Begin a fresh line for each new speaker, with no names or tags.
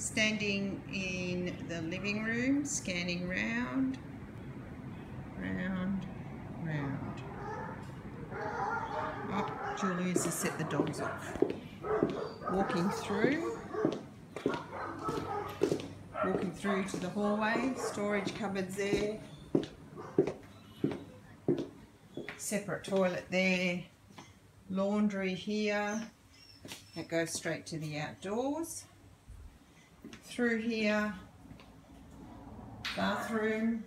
Standing in the living room, scanning round, round, round. Oh, Julius has set the dogs off. Walking through. Walking through to the hallway, storage cupboards there. Separate toilet there. Laundry here. That goes straight to the outdoors. Through here, bathroom,